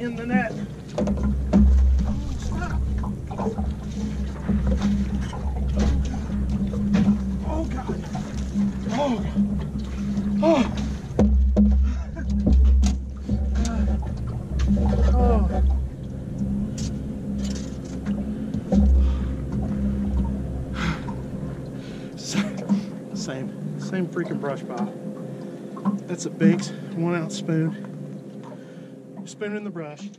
in the net. Oh God. Oh. Oh. Oh. Same, same, freaking brush pile. That's a big one ounce spoon. Spoon in the brush.